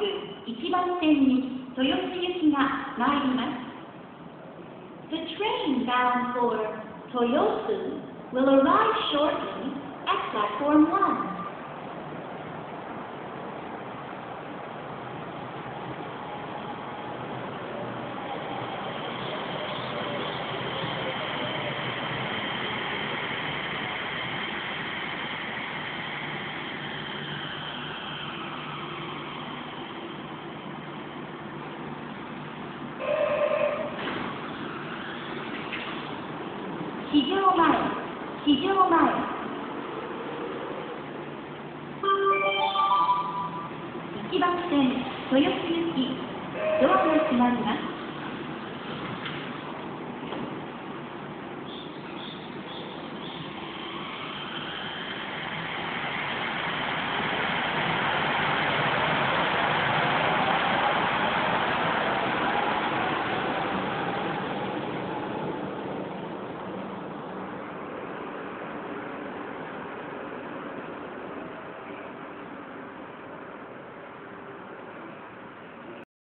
1番線に豊洲行きが参ります The train bound for Toyosu will arrive shortly at platform 1. 市場前、市場前。1番線、豊洲行き、ドアが閉まります。